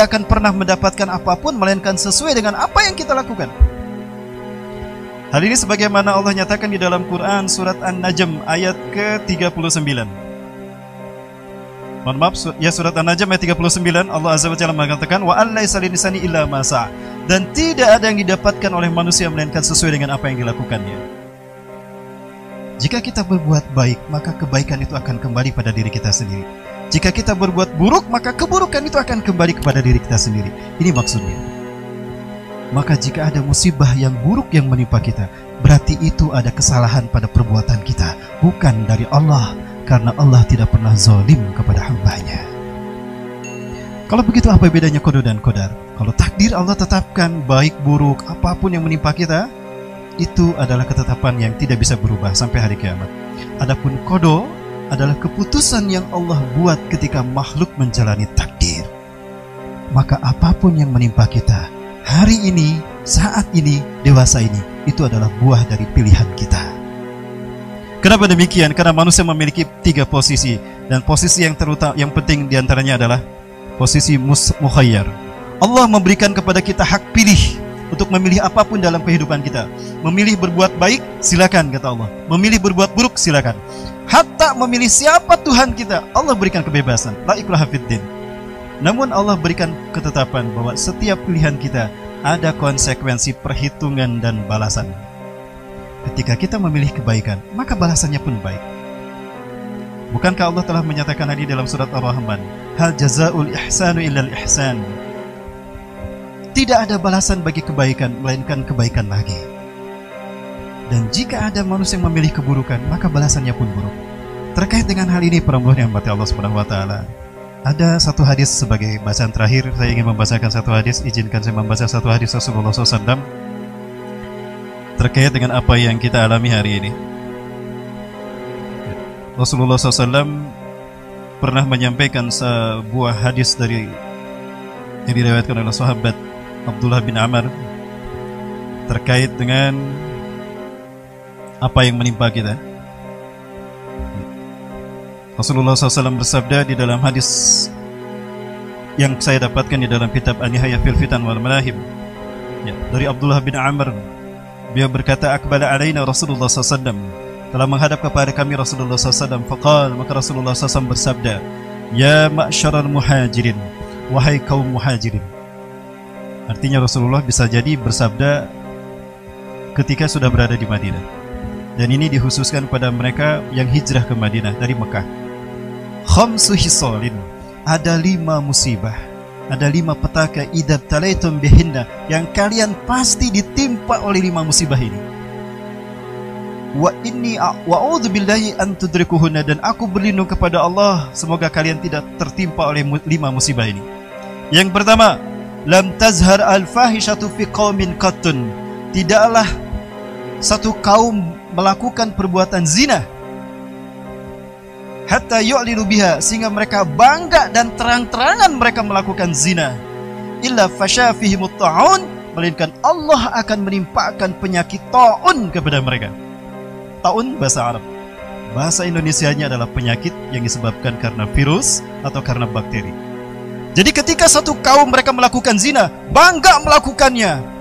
tidak akan pernah mendapatkan apa pun melainkan sesuai dengan apa yang kita lakukan. Hal ini sebagaimana Allah nyatakan di dalam Quran surat An-Najm ayat ke-39. Mohon maaf, ya surat An-Najm ayat 39 Allah Azza wa Jalla mengatakan wa allaisa linisani illa ma dan tidak ada yang didapatkan oleh manusia melainkan sesuai dengan apa yang dilakukannya. Jika kita berbuat baik, maka kebaikan itu akan kembali pada diri kita sendiri. Jika kita berbuat buruk, maka keburukan itu akan kembali kepada diri kita sendiri. Ini maksudnya. Maka jika ada musibah yang buruk yang menimpa kita, berarti itu ada kesalahan pada perbuatan kita, bukan dari Allah, karena Allah tidak pernah zolim kepada hambanya. Kalau begitu apa bedanya kodo dan kodar? Kalau takdir Allah tetapkan baik buruk apa pun yang menimpa kita, itu adalah ketetapan yang tidak bisa berubah sampai hari kiamat. Adapun kodo adalah keputusan yang Allah buat ketika makhluk menjalani takdir. Maka apa pun yang menimpa kita hari ini, saat ini, dewasa ini, itu adalah buah dari pilihan kita. Kenapa demikian? Karena manusia memiliki tiga posisi dan posisi yang terutama yang penting di antaranya adalah posisi mukhayyar. Allah memberikan kepada kita hak pilih untuk memilih apa pun dalam kehidupan kita. Memilih berbuat baik, silakan kata Allah. Memilih berbuat buruk, silakan hatta memilih siapa Tuhan kita Allah berikan kebebasan. La ikraha fiddin namun Allah berikan ketetapan bahwa setiap pilihan kita ada konsekuensi perhitungan dan balasan. Ketika kita memilih kebaikan maka balasannya pun baik. Bukankah Allah telah menyatakan tadi dalam surat Ar-Rahman hal jazaul ihsanu illal ihsan. Tidak ada balasan bagi kebaikan melainkan kebaikan lagi dan jika ada manusia yang memilih keburukan, maka balasannya pun buruk. Terkait dengan hal ini, perempuan yang mati Allah Subhanahu wa taala. Ada satu hadis sebagai bacaan terakhir, saya ingin membacakan satu hadis, izinkan saya membaca satu hadis Rasulullah SAW terkait dengan apa yang kita alami hari ini. Rasulullah SAW pernah menyampaikan sebuah hadis dari yang diriwayatkan oleh sahabat Abdullah bin Amr terkait dengan apa yang menimpa kita. Rasulullah SAW bersabda di dalam hadis yang saya dapatkan di dalam kitab Anihaya fil Fitan wal Malahib. Ya, dari Abdullah bin Amr dia berkata akbala alaina Rasulullah SAW telah menghadap kepada kami Rasulullah SAW faqal maka Rasulullah SAW bersabda ya ma'syaral muhajirin wahai kaum muhajirin. Artinya Rasulullah bisa jadi bersabda ketika sudah berada di Madinah dan ini dikhususkan pada mereka yang hijrah ke Madinah dari Mekah. Khamsu hisalin. Ada lima musibah. Ada lima petaka idab talaitum bihinna yang kalian pasti ditimpa oleh lima musibah ini. Wa inni wa'udzu billahi an tudrikuhunna dan aku berlindung kepada Allah semoga kalian tidak tertimpa oleh lima musibah ini. Yang pertama, lam tazhar al-fahishatu fi qaumin qattun. Tidaklah satu kaum melakukan perbuatan zina. Hatta yu'linu biha sehingga mereka bangga dan terang-terangan mereka melakukan zina. Illa fasha ta'un melainkan Allah akan menimpakan penyakit taun kepada mereka. Taun bahasa Arab. Bahasa Indonesianya adalah penyakit yang disebabkan karena virus atau karena bakteri. Jadi ketika satu kaum mereka melakukan zina bangga melakukannya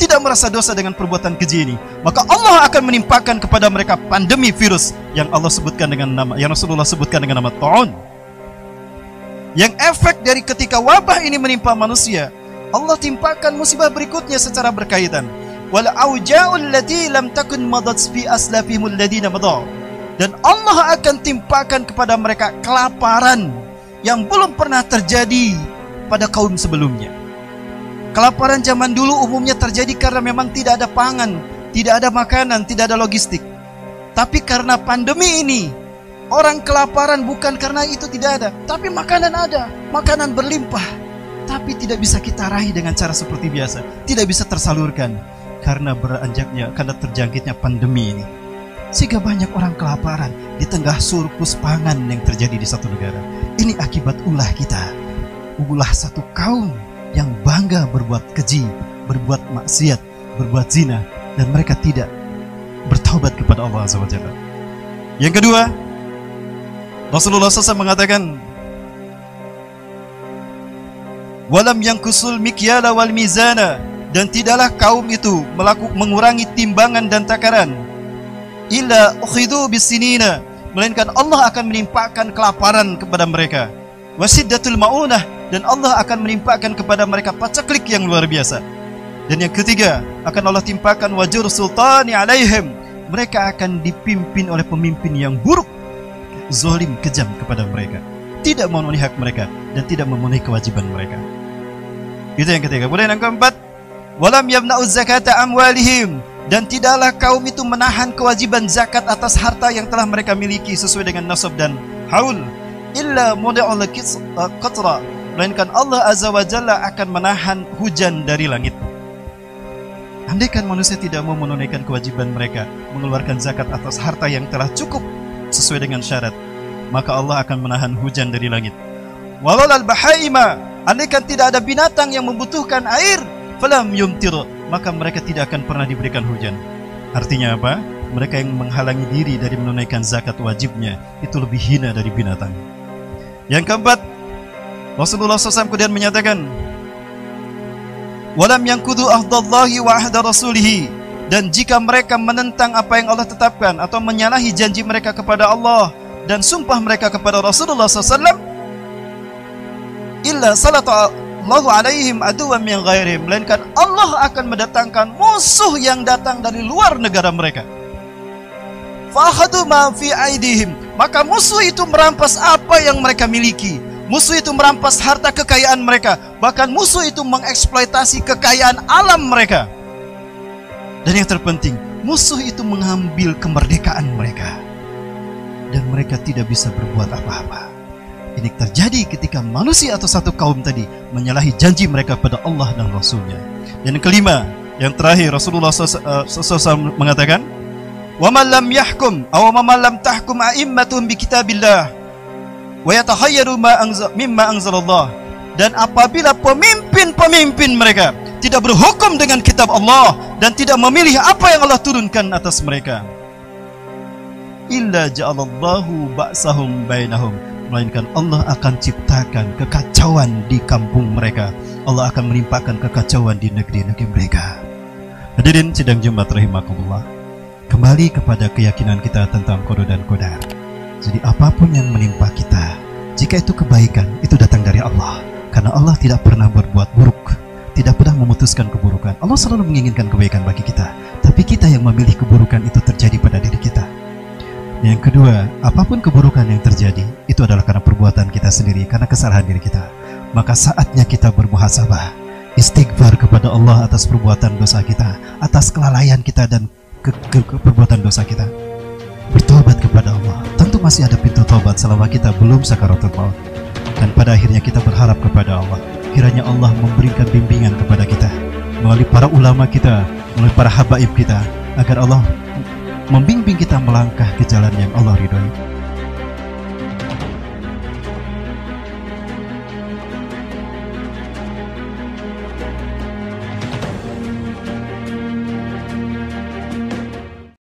tidak merasa dosa dengan perbuatan keji ini, maka Allah akan menimpakan kepada mereka pandemi virus yang Allah sebutkan dengan nama, yang Rasulullah sebutkan dengan nama taun. Yang efek dari ketika wabah ini menimpa manusia, Allah timpakan musibah berikutnya secara berkaitan. Wal auja'ul lam takun madat fi ladina. Dan Allah akan timpakan kepada mereka kelaparan yang belum pernah terjadi pada kaum sebelumnya. Kelaparan zaman dulu umumnya terjadi karena memang tidak ada pangan, tidak ada makanan, tidak ada logistik. Tapi karena pandemi ini, orang kelaparan bukan karena itu tidak ada, tapi makanan ada, makanan berlimpah. Tapi tidak bisa kita raih dengan cara seperti biasa, tidak bisa tersalurkan karena beranjaknya, karena terjangkitnya pandemi ini. Sehingga banyak orang kelaparan di tengah surplus pangan yang terjadi di satu negara. Ini akibat ulah kita, ulah satu kaum yang bangga berbuat keji, berbuat maksiat, berbuat zina dan mereka tidak bertaubat kepada Allah Wajalla. Yang kedua, Rasulullah SAW mengatakan walam yang kusul mikyala wal mizana. Dan tidaklah kaum itu melakukan mengurangi timbangan dan takaran. Illa ukhidu bisinina. Melainkan Allah akan menimpakan kelaparan kepada mereka. Wasiddatul maunah dan Allah akan menimpakan kepada mereka pacaklik yang luar biasa. Dan yang ketiga akan Allah timpakan wajur sultani alaihim. Mereka akan dipimpin oleh pemimpin yang buruk zalim kejam kepada mereka. Tidak memenuhi hak mereka dan tidak memenuhi kewajiban mereka. Itu yang ketiga. Kemudian yang keempat walam yamna'u zakata amwalihim. Dan tidaklah kaum itu menahan kewajiban zakat atas harta yang telah mereka miliki sesuai dengan nasab dan haul. Illa qatra melainkan Allah azza wa jalla akan menahan hujan dari langit Andaikan manusia tidak mau menunaikan kewajiban mereka mengeluarkan zakat atas harta yang telah cukup sesuai dengan syarat, maka Allah akan menahan hujan dari langit. Walau al-bahaima, andaikan tidak ada binatang yang membutuhkan air, falam yumtir, maka mereka tidak akan pernah diberikan hujan. Artinya apa? Mereka yang menghalangi diri dari menunaikan zakat wajibnya itu lebih hina dari binatang. Yang keempat, Rasulullah SAW kemudian menyatakan, walam kudu ahdallahi wa ahda rasulihi. Dan jika mereka menentang apa yang Allah tetapkan atau menyalahi janji mereka kepada Allah dan sumpah mereka kepada Rasulullah SAW illa salatallahu alaihim aduwan min ghairihim. Melainkan Allah akan mendatangkan musuh yang datang dari luar negara mereka. Fahadu ma fi aidihim. Maka musuh itu merampas apa yang mereka miliki Musuh itu merampas harta kekayaan mereka, bahkan musuh itu mengeksploitasi kekayaan alam mereka. Dan yang terpenting, musuh itu mengambil kemerdekaan mereka. Dan mereka tidak bisa berbuat apa-apa. Ini terjadi ketika manusia atau satu kaum tadi menyalahi janji mereka pada Allah dan Rasulnya. Dan yang kelima, yang terakhir Rasulullah SAW mengatakan, وَمَا لَمْ يَحْكُمْ yahkum aw لَمْ تَحْكُمْ tahkum a'immatun اللَّهِ wa yatahayyaru mimma anzalallah dan apabila pemimpin-pemimpin mereka tidak berhukum dengan kitab Allah dan tidak memilih apa yang Allah turunkan atas mereka. Illa ja'alallahu ba'sahum bainahum. Melainkan Allah akan ciptakan kekacauan di kampung mereka. Allah akan menimpakan kekacauan di negeri-negeri mereka. Hadirin sidang Jumat rahimakumullah. Kembali kepada keyakinan kita tentang kodo dan kodar jadi apa pun yang menimpa kita, jika itu kebaikan, itu datang dari Allah. Karena Allah tidak pernah berbuat buruk, tidak pernah memutuskan keburukan. Allah selalu menginginkan kebaikan bagi kita. Tapi kita yang memilih keburukan itu terjadi pada diri kita. Yang kedua, apa pun keburukan yang terjadi, itu adalah karena perbuatan kita sendiri, karena kesalahan diri kita. Maka saatnya kita bermuhasabah, istighfar kepada Allah atas perbuatan dosa kita, atas kelalaian kita dan ke, ke, ke perbuatan dosa kita. Bertobat kepada Allah masih ada pintu taubat selama kita belum sakaratul maut. Dan pada akhirnya kita berharap kepada Allah. Kiranya Allah memberikan bimbingan kepada kita melalui para ulama kita, melalui para habaib kita agar Allah membimbing kita melangkah ke jalan yang Allah ridhoi.